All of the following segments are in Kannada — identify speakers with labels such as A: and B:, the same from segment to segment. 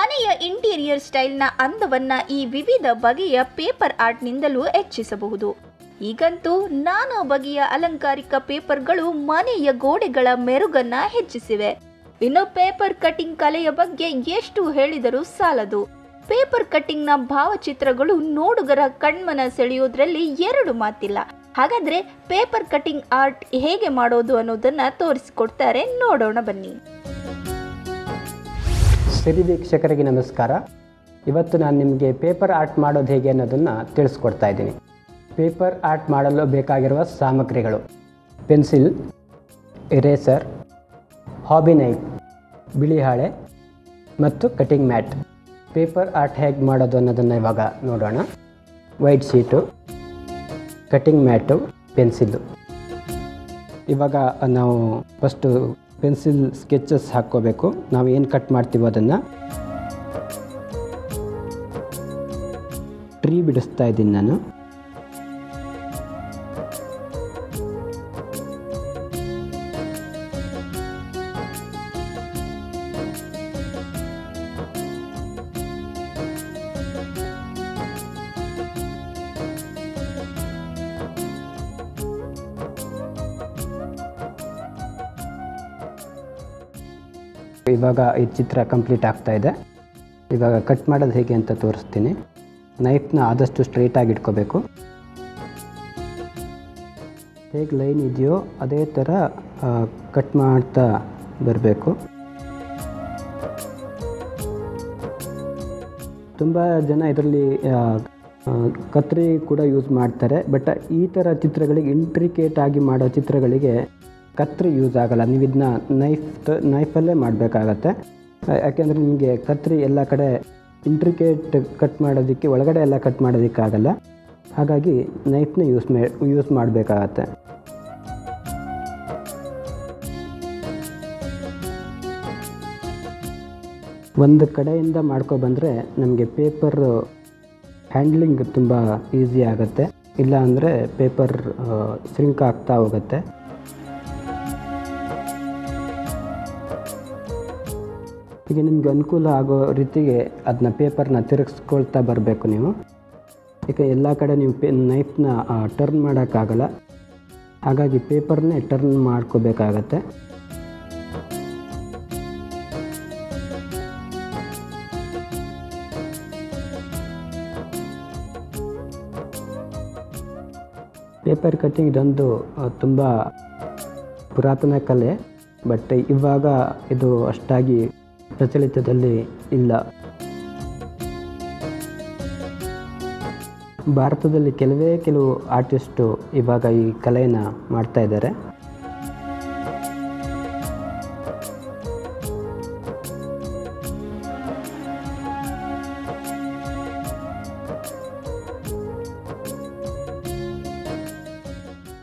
A: ಮನೆಯ ಇಂಟೀರಿಯರ್ ಸ್ಟೈಲ್ನ ಅಂದವನ್ನ ಈ ವಿವಿಧ ಬಗೆಯ ಪೇಪರ್ ಆರ್ಟ್ನಿಂದಲೂ ಹೆಚ್ಚಿಸಬಹುದು. ಈಗಂತೂ ನಾನಾ ಬಗೆಯ ಅಲಂಕಾರಿಕ ಪೇಪರ್ಗಳು ಮನೆಯ ಗೋಡೆಗಳ ಮೆರುಗನ್ನ ಹೆಚ್ಚಿಸಿವೆ. ಇನ್ನು ಪೇಪರ್ ಕಟಿಂಗ್ ಕಲೆಯ ಬಗ್ಗೆ ಎಷ್ಟು ಹೇಳಿದರೂ ಸಾಲದು. ಪೇಪರ್ ಕಟಿಂಗ್ನ ಭಾವಚಿತ್ರಗಳು ನೋಡುಗರ ಕಣ್ಮನ ಸೆಳೆಯೋದ್ರಲ್ಲಿ ಎರಡು ಮಾತಿಲ್ಲ. ಹಾಗಾದ್ರೆ ಪೇಪರ್ ಕಟಿಂಗ್ ಆರ್ಟ್ ಹೇಗೆ ಮಾಡೋದು ಅನ್ನೋದನ್ನ ತೋರಿಸಿಕೊಡ್ತಾರೆ ನೋಡೋಣ ಬನ್ನಿ.
B: ಸಿರಿ ವೀಕ್ಷಕರಿಗೆ ನಮಸ್ಕಾರ. ಇವತ್ತು ನಾನು ನಿಮಗೆ ಪೇಪರ್ ಆರ್ಟ್ ಮಾಡೋದು ಹೇಗೆ ಅನ್ನೋದನ್ನು ತಿಳಿಸ್ಕೊಡ್ತಾ ಇದ್ದೀನಿ. ಪೇಪರ್ ಆರ್ಟ್ ಮಾಡಲು ಬೇಕಾಗಿರುವ ಸಾಮಗ್ರಿಗಳು. ಪೆನ್ಸಿಲ್ ಎರೇಸರ್ ಹಾಬಿ ನೈಫ್ ಬಿಳಿ ಹಾಳೆ ಮತ್ತು ಕಟಿಂಗ್ ಮ್ಯಾಟ್ ಪೇಪರ್ ಆರ್ಟ್ ಹೇಗೆ ಮಾಡೋದು ಅನ್ನೋದನ್ನು ಇವಾಗ ನೋಡೋಣ. White sheet cutting mat pencil ಇವಾಗ ನಾವು ಫಸ್ಟು ಪೆನ್ಸಿಲ್ ಸ್ಕೆಚಸ್ ಹಾಕ್ಕೋಬೇಕು. ನಾವು ಏನು ಕಟ್ ಮಾಡ್ತೀವೋ ಅದನ್ನು. ಟ್ರೀ ಬಿಡಿಸ್ತಾ ಇದ್ದೀನಿ ನಾನು. ಇವಾಗ ಈ ಚಿತ್ರ ಕಂಪ್ಲೀಟ್ ಆಗ್ತಾ ಇದೆ. ಇವಾಗ ಕಟ್ ಮಾಡೋದು ಹೇಗೆ ಅಂತ ತೋರಿಸ್ತೀನಿ. ನೈಫ್ನ ಆದಷ್ಟು ಸ್ಟ್ರೈಟಾಗಿ ಇಟ್ಕೋಬೇಕು. ಹೇಗೆ ಲೈನ್ ಇದೆಯೋ ಅದೇ ಥರ ಕಟ್ ಮಾಡ್ತಾ ಬರಬೇಕು. ತುಂಬ ಜನ ಇದರಲ್ಲಿ ಕತ್ರಿ ಕೂಡ ಯೂಸ್ ಮಾಡ್ತಾರೆ. ಬಟ್ ಈ ಥರ ಚಿತ್ರಗಳಿಗೆ ಇಂಟ್ರಿಕೇಟ್ ಆಗಿ ಮಾಡೋ ಚಿತ್ರಗಳಿಗೆ ಕತ್ರಿ ಯೂಸ್ ಆಗಲ್ಲ. ನೀವು ಇದನ್ನ ನೈಫ್ ನೈಫಲ್ಲೇ ಮಾಡಬೇಕಾಗತ್ತೆ. ಯಾಕೆಂದರೆ ನಿಮಗೆ ಕತ್ರಿ ಎಲ್ಲ ಕಡೆ ಇಂಟ್ರಿಕೇಟ್ ಕಟ್ ಮಾಡೋದಕ್ಕೆ, ಒಳಗಡೆ ಎಲ್ಲ ಕಟ್ ಮಾಡೋದಕ್ಕಾಗಲ್ಲ. ಹಾಗಾಗಿ ನೈಫ್ನ ಯೂಸ್ ಮೇ ಯೂಸ್ ಮಾಡಬೇಕಾಗತ್ತೆ. ಒಂದು ಕಡೆಯಿಂದ ಮಾಡ್ಕೊಬಂದರೆ ನಮಗೆ ಪೇಪರ್ ಹ್ಯಾಂಡ್ಲಿಂಗ್ ತುಂಬ ಈಸಿ ಆಗುತ್ತೆ. ಇಲ್ಲ ಅಂದರೆ ಪೇಪರ್ ಸ್ರಿಂಕ್ ಆಗ್ತಾ ಹೋಗುತ್ತೆ. ಈಗ ನಿಮಗೆ ಅನುಕೂಲ ಆಗೋ ರೀತಿಗೆ ಅದನ್ನ ಪೇಪರ್ನ ತಿರುಗಿಸ್ಕೊಳ್ತಾ ಬರಬೇಕು ನೀವು. ಈಗ ಎಲ್ಲ ಕಡೆ ನೀವು ಪೇ ನೈಫ್ನ ಟರ್ನ್ ಮಾಡೋಕ್ಕಾಗಲ್ಲ. ಹಾಗಾಗಿ ಪೇಪರ್ನೇ ಟರ್ನ್ ಮಾಡ್ಕೋಬೇಕಾಗತ್ತೆ. ಪೇಪರ್ ಕಟ್ಟಿಂಗ್ ಇದೊಂದು ತುಂಬ ಪುರಾತನ ಕಲೆ ಬಟ್ ಇವಾಗ ಇದು ಅಷ್ಟಾಗಿ ಪ್ರಚಲಿತದಲ್ಲಿ ಇಲ್ಲ. ಭಾರತದಲ್ಲಿ ಕೆಲವೇ ಕೆಲವು ಆರ್ಟಿಸ್ಟು ಇವಾಗ ಈ ಕಲೆಯನ್ನು ಮಾಡ್ತಾ ಇದ್ದಾರೆ.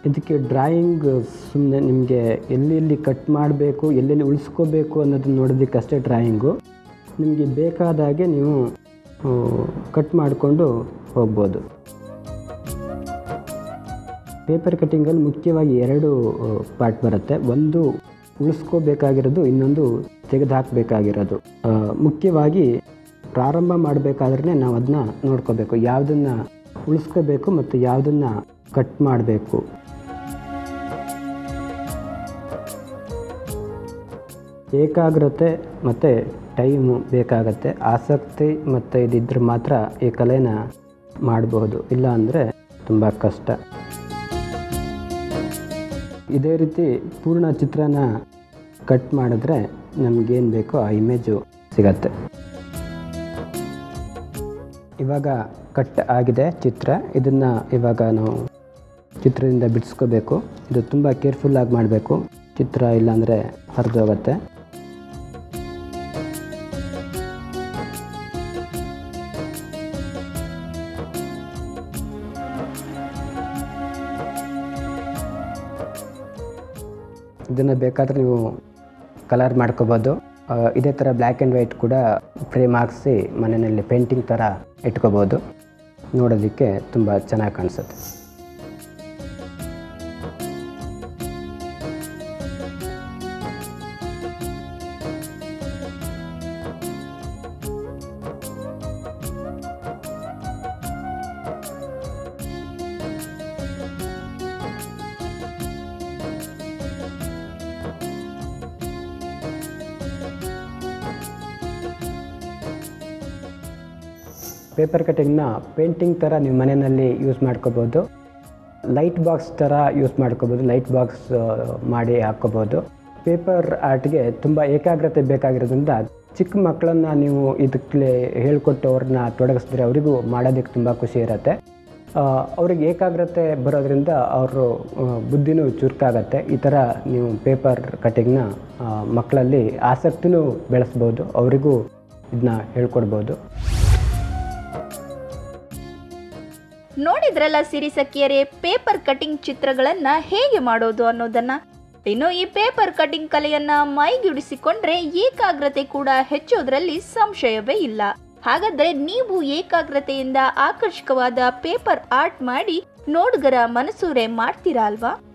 B: ಇದಕ್ಕೆ ಡ್ರಾಯಿಂಗ್ ಸುಮ್ಮನೆ ನಿಮಗೆ ಎಲ್ಲೆಲ್ಲಿ ಕಟ್ ಮಾಡಬೇಕು ಎಲ್ಲೆಲ್ಲಿ ಉಳಿಸ್ಕೋಬೇಕು ಅನ್ನೋದನ್ನ ನೋಡೋದಕ್ಕಷ್ಟೇ ಡ್ರಾಯಿಂಗು ನಿಮಗೆ ಬೇಕಾದಾಗೆ ನೀವು ಕಟ್ ಮಾಡಿಕೊಂಡು ಹೋಗ್ಬೋದು. ಪೇಪರ್ ಕಟ್ಟಿಂಗಲ್ಲಿ ಮುಖ್ಯವಾಗಿ ಎರಡು ಪಾರ್ಟ್ ಬರುತ್ತೆ. ಒಂದು ಉಳಿಸ್ಕೋಬೇಕಾಗಿರೋದು, ಇನ್ನೊಂದು ತೆಗೆದುಹಾಕಬೇಕಾಗಿರೋದು. ಮುಖ್ಯವಾಗಿ ಪ್ರಾರಂಭ ಮಾಡಬೇಕಾದ್ರೆ ನಾವು ಅದನ್ನ ನೋಡ್ಕೋಬೇಕು. ಯಾವುದನ್ನು ಉಳಿಸ್ಕೋಬೇಕು ಮತ್ತು ಯಾವುದನ್ನು ಕಟ್ ಮಾಡಬೇಕು. ಏಕಾಗ್ರತೆ ಮತ್ತು ಟೈಮು ಬೇಕಾಗತ್ತೆ. ಆಸಕ್ತಿ ಮತ್ತು ಇದಿದ್ರೆ ಮಾತ್ರ ಈ ಕಲೆನ ಮಾಡಬಹುದು. ಇಲ್ಲ ಅಂದರೆ ತುಂಬ ಕಷ್ಟ. ಇದೇ ರೀತಿ ಪೂರ್ಣ ಚಿತ್ರನ ಕಟ್ ಮಾಡಿದ್ರೆ ನಮಗೇನು ಬೇಕೋ ಆ ಇಮೇಜು ಸಿಗತ್ತೆ. ಇವಾಗ ಕಟ್ ಆಗಿದೆ ಚಿತ್ರ. ಇದನ್ನು ಇವಾಗ ನಾವು ಚಿತ್ರದಿಂದ ಬಿಡಿಸ್ಕೋಬೇಕು. ಇದು ತುಂಬ ಕೇರ್ಫುಲ್ಲಾಗಿ ಮಾಡಬೇಕು. ಚಿತ್ರ ಇಲ್ಲಾಂದರೆ ಹರಿದೋಗತ್ತೆ. ಇದನ್ನು ಬೇಕಾದರೆ ನೀವು ಕಲರ್ ಮಾಡ್ಕೋಬೋದು. ಇದೇ ಥರ ಬ್ಲ್ಯಾಕ್ ಆ್ಯಂಡ್ ವೈಟ್ ಕೂಡ ಫ್ರೇಮ್ ಹಾಕಿಸಿ ಮನೆಯಲ್ಲಿ ಪೇಂಟಿಂಗ್ ಥರ ಇಟ್ಕೋಬೋದು. ನೋಡೋದಕ್ಕೆ ತುಂಬ ಚೆನ್ನಾಗಿ ಕಾಣಿಸುತ್ತೆ. ಪೇಪರ್ ಕಟ್ಟಿಂಗ್ನ ಪೇಂಟಿಂಗ್ ಥರ ನೀವು ಮನೆಯಲ್ಲಿ ಯೂಸ್ ಮಾಡ್ಕೋಬೋದು. ಲೈಟ್ ಬಾಕ್ಸ್ ಥರ ಯೂಸ್ ಮಾಡ್ಕೋಬೋದು, ಲೈಟ್ ಬಾಕ್ಸ್ ಮಾಡಿ ಹಾಕ್ಕೋಬೋದು. ಪೇಪರ್ ಆರ್ಟ್ಗೆ ತುಂಬ ಏಕಾಗ್ರತೆ ಬೇಕಾಗಿರೋದ್ರಿಂದ ಚಿಕ್ಕ ಮಕ್ಕಳನ್ನು ನೀವು ಇದಕ್ಕೆ ಹೇಳ್ಕೊಟ್ಟು ಅವ್ರನ್ನ ತೊಡಗಿಸಿದ್ರೆ ಅವರಿಗೂ ಮಾಡೋದಕ್ಕೆ ತುಂಬ ಖುಷಿ ಇರುತ್ತೆ. ಅವ್ರಿಗೆ ಏಕಾಗ್ರತೆ ಬರೋದ್ರಿಂದ ಅವರು ಬುದ್ಧಿನೂ ಚುರುಕಾಗತ್ತೆ. ಈ ಥರ ನೀವು ಪೇಪರ್ ಕಟ್ಟಿಂಗ್ನ ಮಕ್ಕಳಲ್ಲಿ ಆಸಕ್ತಿನೂ ಬೆಳೆಸ್ಬೋದು, ಅವರಿಗೂ ಇದನ್ನ ಹೇಳ್ಕೊಡ್ಬೋದು.
A: ನೋಡಿದ್ರಲ್ಲ ಸಿರಿ ಸಖಿಯರೇ ಪೇಪರ್ ಕಟಿಂಗ್ ಚಿತ್ರಗಳನ್ನ ಹೇಗೆ ಮಾಡೋದು ಅನ್ನೋದನ್ನ? ಇನ್ನು ಈ ಪೇಪರ್ ಕಟಿಂಗ್ ಕಲೆಯನ್ನ ಮೈಗಿಡಿಸಿಕೊಂಡ್ರೆ ಏಕಾಗ್ರತೆ ಕೂಡ ಹೆಚ್ಚೋದ್ರಲ್ಲಿ ಸಂಶಯವೇ ಇಲ್ಲ. ಹಾಗಾದ್ರೆ ನೀವು ಏಕಾಗ್ರತೆಯಿಂದ ಆಕರ್ಷಕವಾದ ಪೇಪರ್ ಆರ್ಟ್ ಮಾಡಿ ನೋಡುಗರ ಮನಸೂರೆ ಮಾಡ್ತೀರಾ ಅಲ್ವಾ?